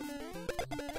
Thank you.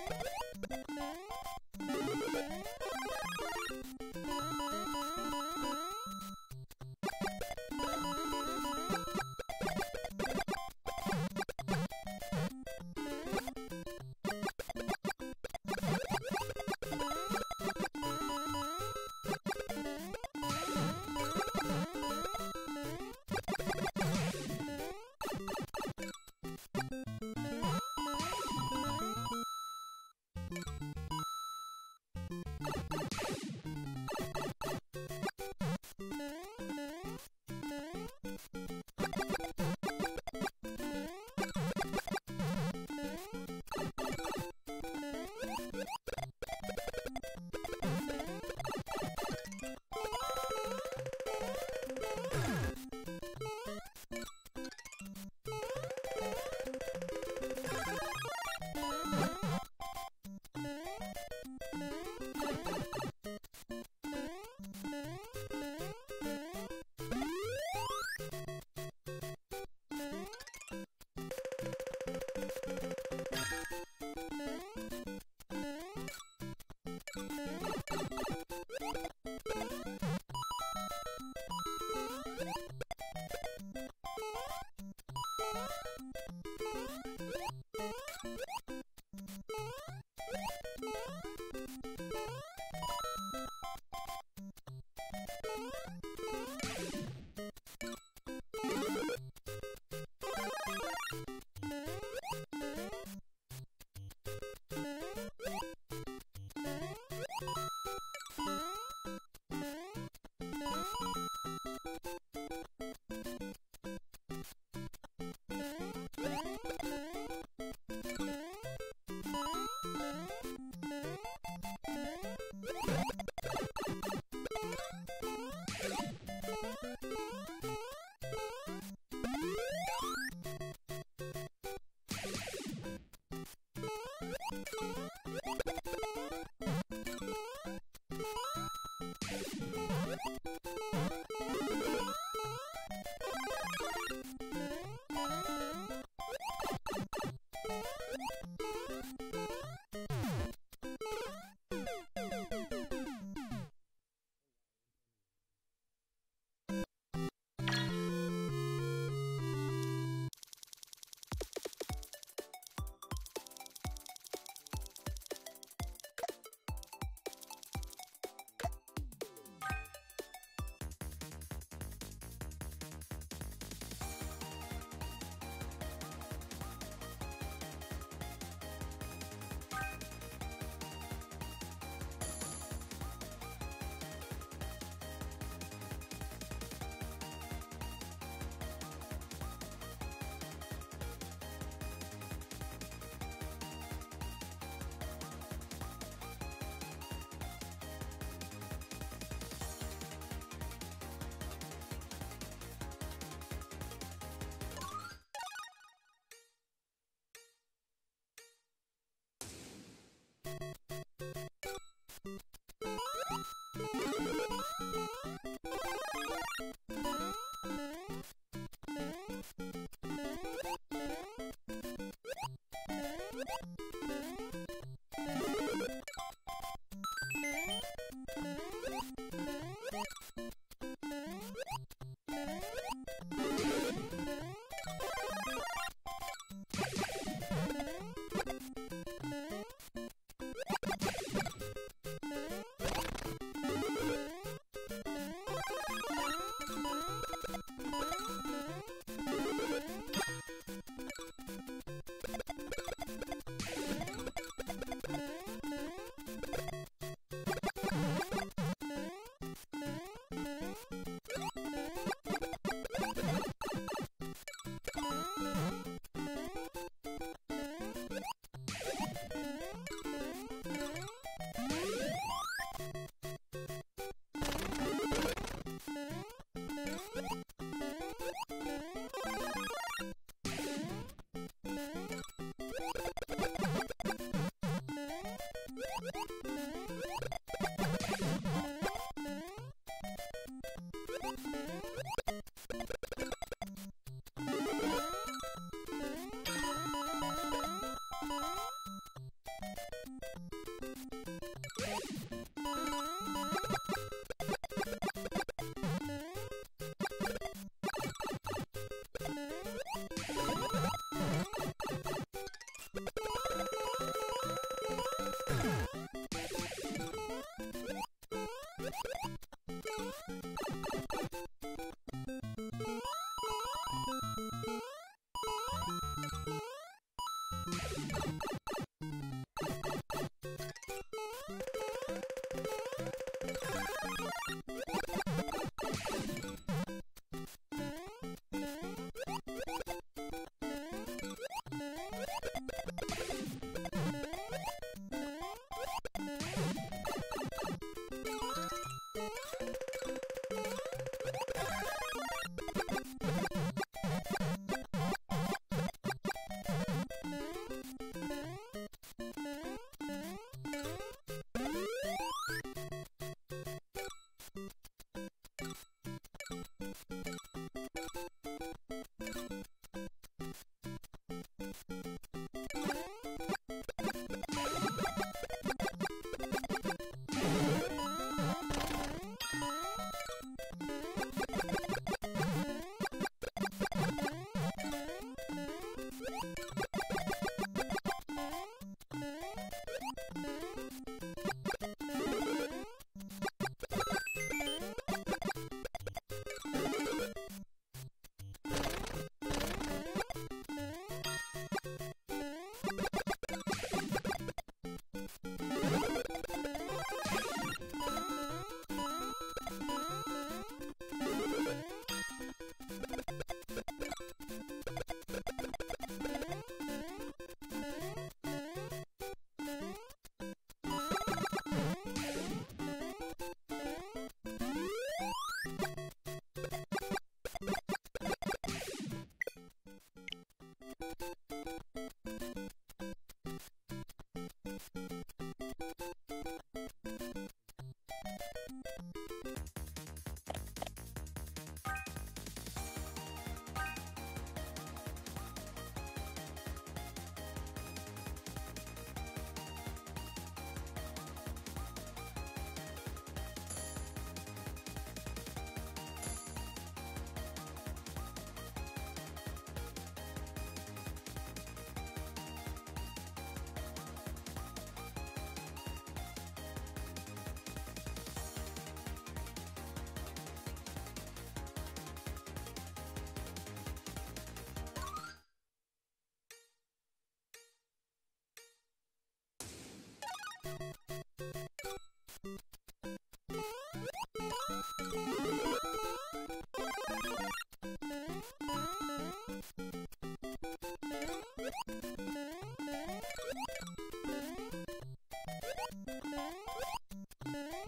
Thank you. う Bye. life. You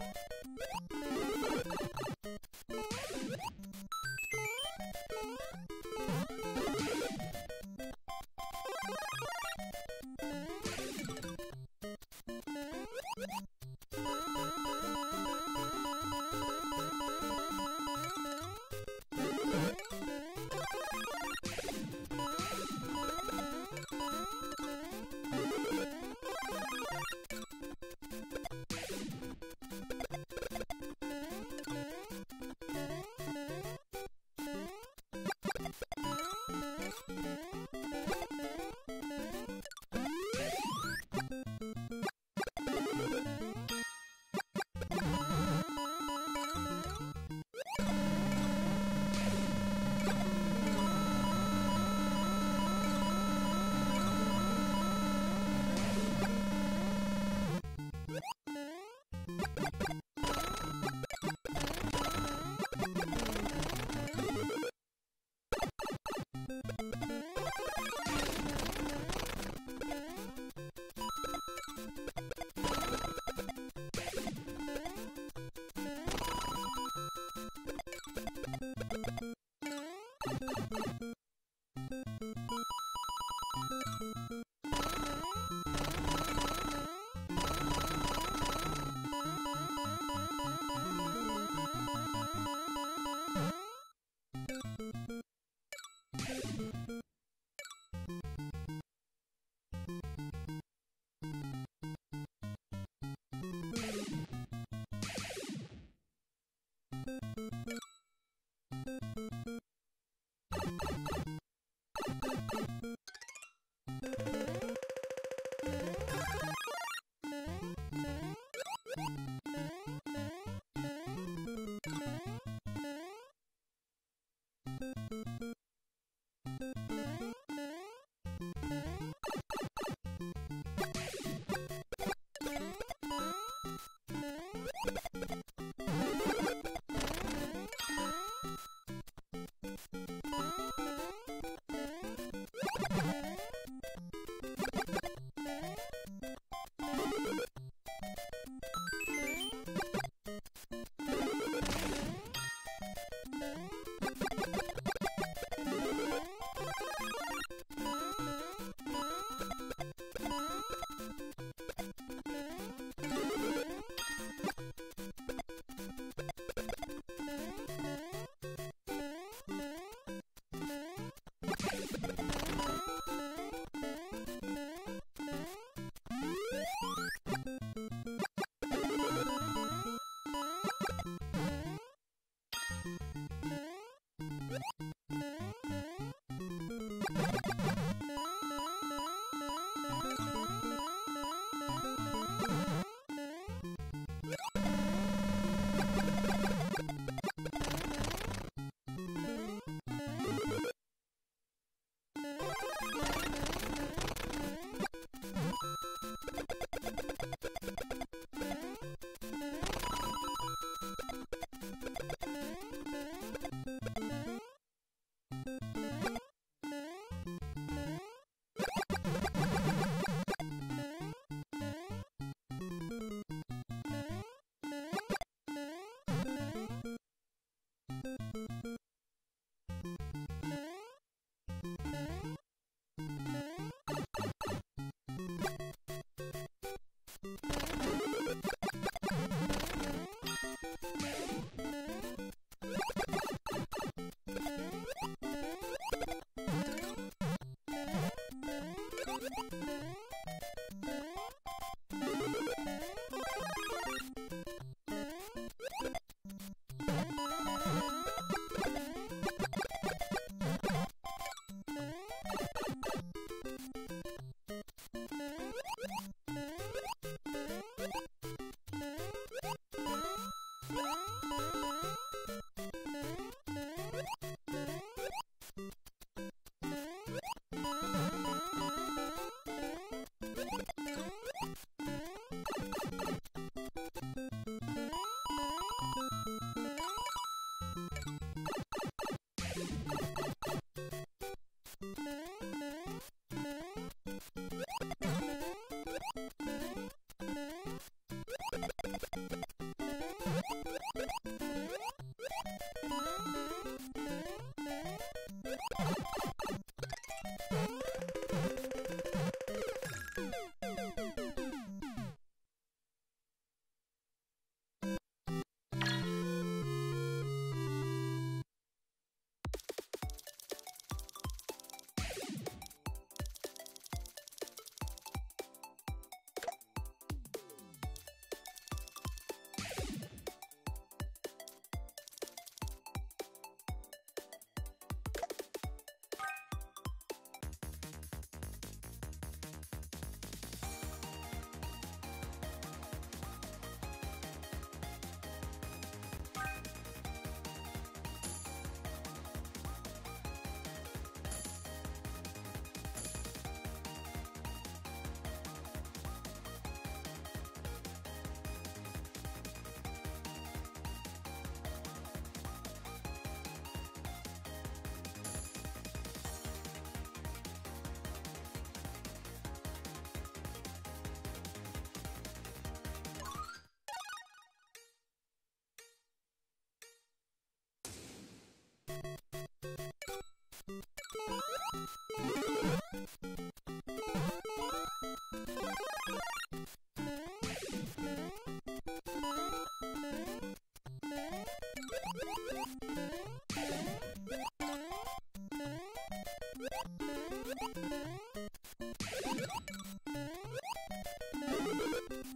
Thank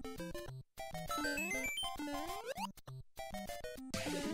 you.